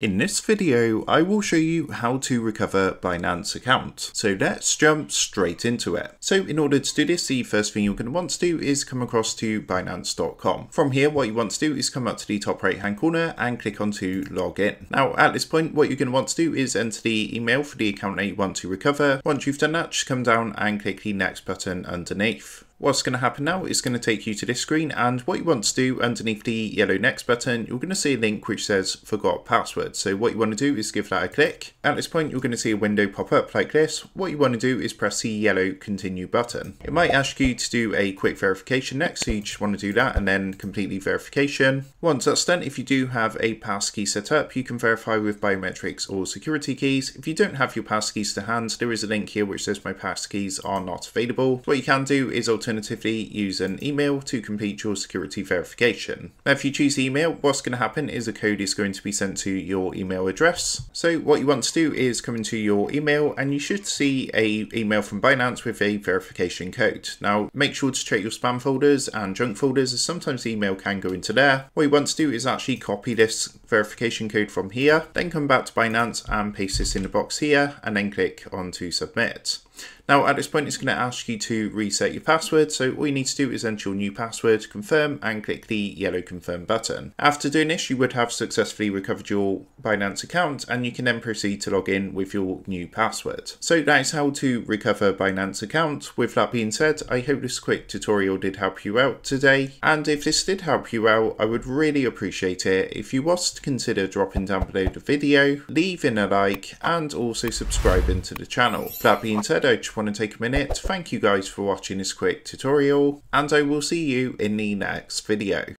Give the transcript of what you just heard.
In this video, I will show you how to recover Binance account. So let's jump straight into it. So in order to do this, the first thing you're going to want to do is come across to Binance.com. From here, what you want to do is come up to the top right hand corner and click onto login. Now at this point, what you're going to want to do is enter the email for the account that you want to recover. Once you've done that, just come down and click the next button underneath. What's going to happen now is going to take you to this screen and what you want to do underneath the yellow next button, you're going to see a link which says forgot password. So what you want to do is give that a click. At this point, you're going to see a window pop up like this. What you want to do is press the yellow continue button. It might ask you to do a quick verification next, so you just want to do that and then complete the verification. Once that's done, if you do have a passkey set up, you can verify with biometrics or security keys. If you don't have your passkeys to hand, there is a link here which says my passkeys are not available. What you can do is alternatively use an email to complete your security verification. Now if you choose email, what's going to happen is a code is going to be sent to your email address. So what you want to do is come into your email and you should see a email from Binance with a verification code. Now make sure to check your spam folders and junk folders as sometimes email can go into there. What you want to do is actually copy this verification code from here, then come back to Binance and paste this in the box here and then click on to submit. Now at this point it's going to ask you to reset your password so all you need to do is enter your new password, confirm and click the yellow confirm button. After doing this you would have successfully recovered your Binance account and you can then proceed to log in with your new password. So that is how to recover Binance account. With that being said I hope this quick tutorial did help you out today and if this did help you out I would really appreciate it if you was to consider dropping down below the video, leaving a like and also subscribing to the channel. That being said I just want to take a minute, thank you guys for watching this quick tutorial, and I will see you in the next video.